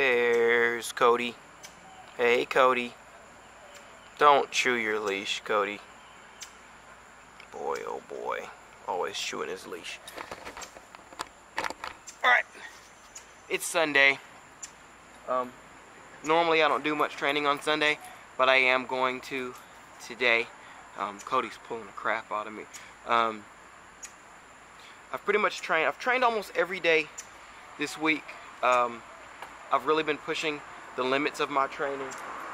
There's Cody. Hey, Cody. Don't chew your leash, Cody. Boy, oh boy. Always chewing his leash. Alright. It's Sunday. Um, normally I don't do much training on Sunday, but I am going to today. Um, Cody's pulling the crap out of me. Um, I've pretty much trained, I've trained almost every day this week. Um, I've really been pushing the limits of my training,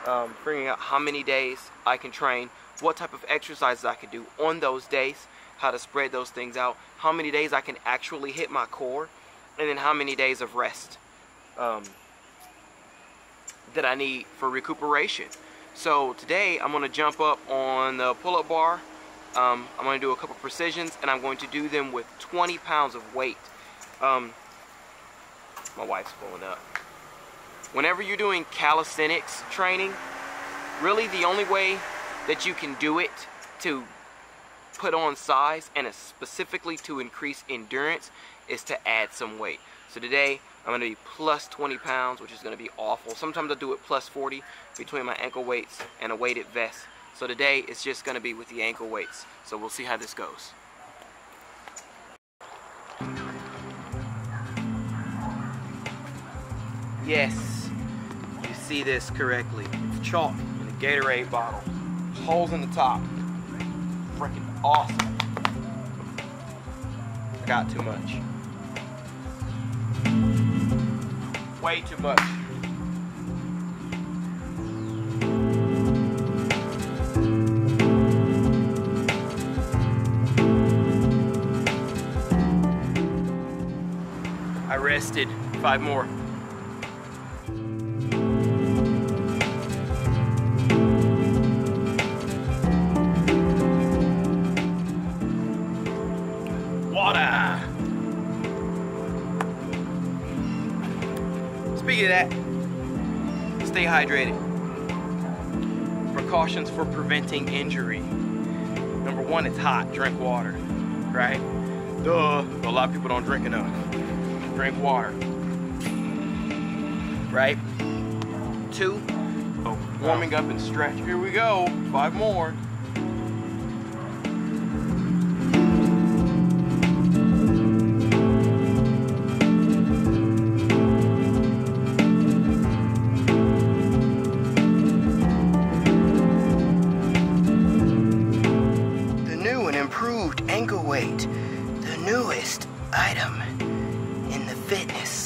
um, figuring out how many days I can train, what type of exercises I can do on those days, how to spread those things out, how many days I can actually hit my core, and then how many days of rest um, that I need for recuperation. So today I'm going to jump up on the pull-up bar. Um, I'm going to do a couple precisions, and I'm going to do them with 20 pounds of weight. Um, my wife's pulling up whenever you're doing calisthenics training, really the only way that you can do it to put on size and specifically to increase endurance is to add some weight. So today I'm going to be plus 20 pounds, which is going to be awful. Sometimes I'll do it plus 40 between my ankle weights and a weighted vest. So today it's just going to be with the ankle weights. So we'll see how this goes. Yes, you see this correctly. It's chalk in a Gatorade bottle. Holes in the top. Freaking awesome. I got too much. Way too much. I rested five more. Speaking of that, stay hydrated. Precautions for preventing injury. Number one, it's hot. Drink water, right? Duh. A lot of people don't drink enough. Drink water. Right? Two, oh, warming up and stretch. Here we go. Five more.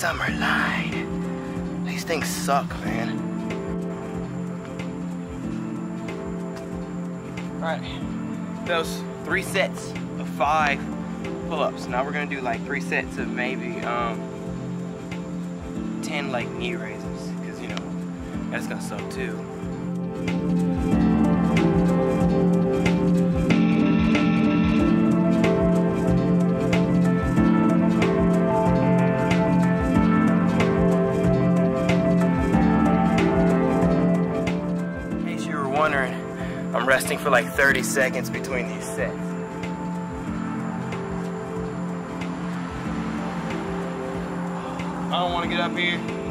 Summer line. These things suck, man. Alright, those three sets of five pull-ups. Now we're gonna do like three sets of maybe um, 10 like knee raises, because you know, that's gonna suck too. Resting for like 30 seconds between these sets. I don't want to get up here.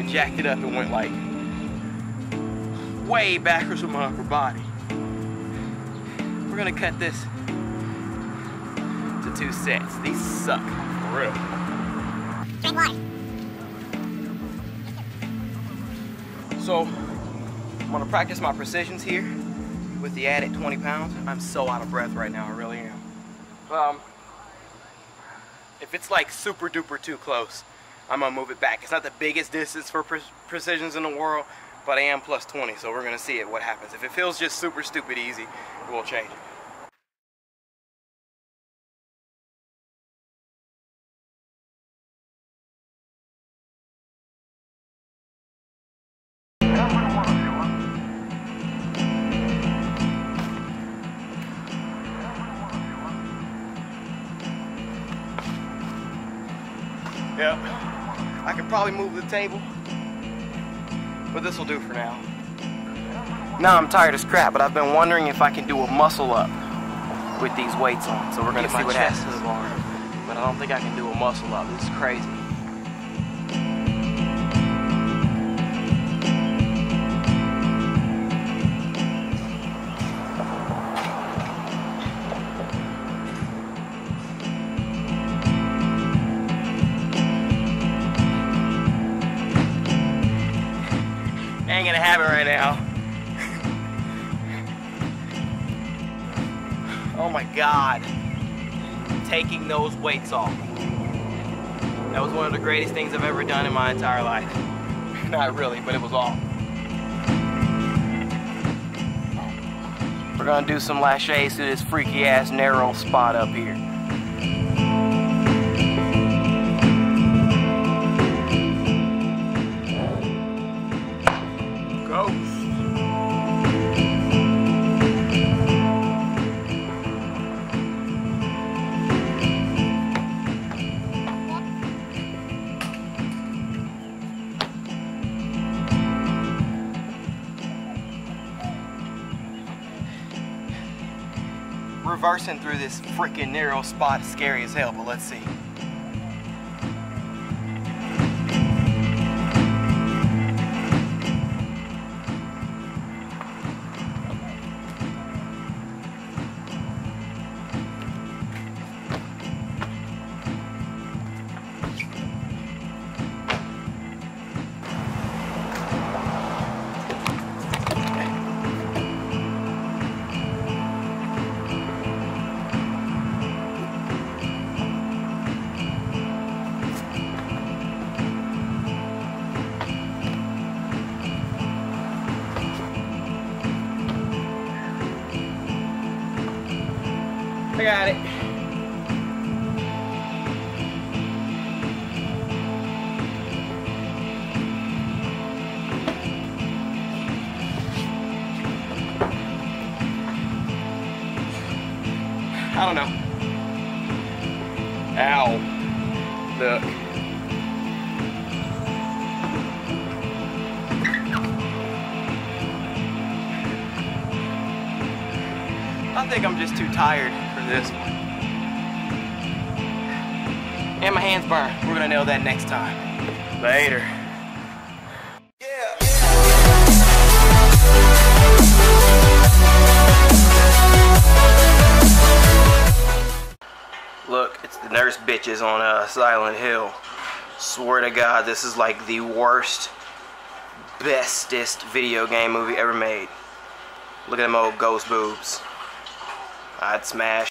I jacked it up and went like way backwards with my upper body. We're gonna cut this to two sets. These suck for real. Drink water. So I'm gonna practice my precisions here with the added 20 pounds. I'm so out of breath right now, I really am. Um, if it's like super duper too close, I'm gonna move it back. It's not the biggest distance for pre precisions in the world, but I am plus 20, so we're gonna see it, what happens. If it feels just super stupid easy, we'll change it. Yep. Probably move the table, but this will do for now. Now I'm tired of scrap, but I've been wondering if I can do a muscle up with these weights on. So we're gonna Get see what happens. to the bar. But I don't think I can do a muscle up. This is crazy. Ain't gonna have it right now. oh my god. Taking those weights off. That was one of the greatest things I've ever done in my entire life. Not really, but it was all. We're gonna do some laches to this freaky ass narrow spot up here. Reversing through this freaking narrow spot is scary as hell, but let's see. I got it. I don't know. Ow. Look. I think I'm just too tired for this one. And my hands burn. We're gonna nail that next time. Later. Look, it's the nurse bitches on uh, Silent Hill. Swear to God, this is like the worst, bestest video game movie ever made. Look at them old ghost boobs. I'd smash.